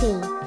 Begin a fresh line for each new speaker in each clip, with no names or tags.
定。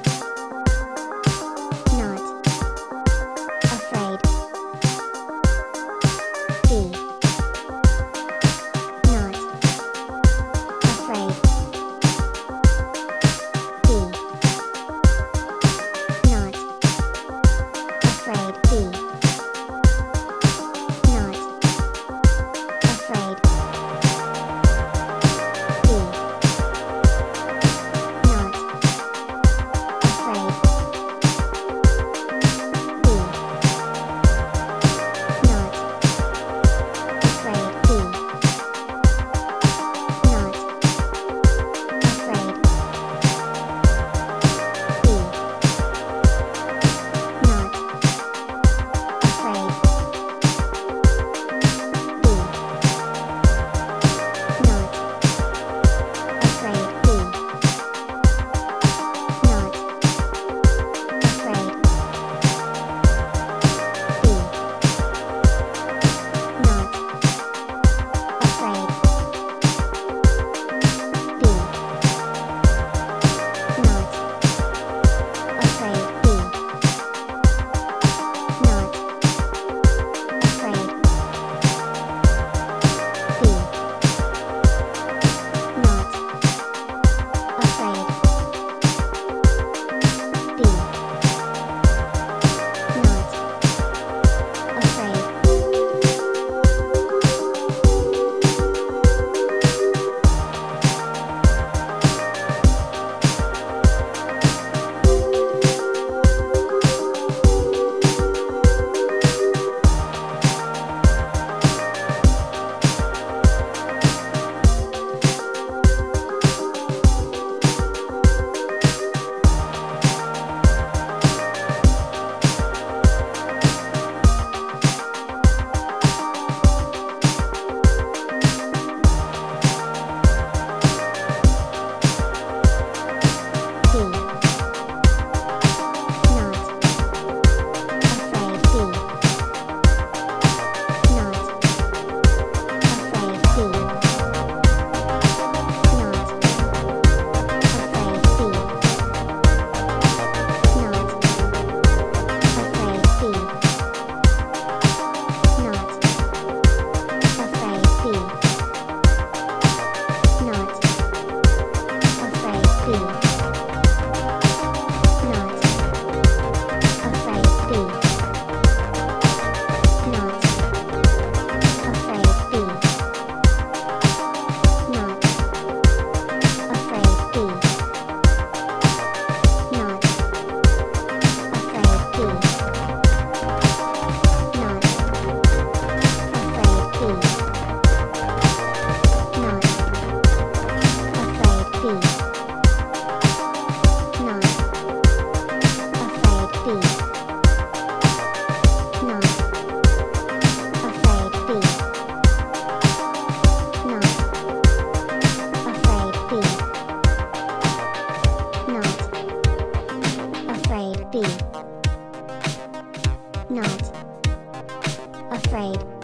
Afraid.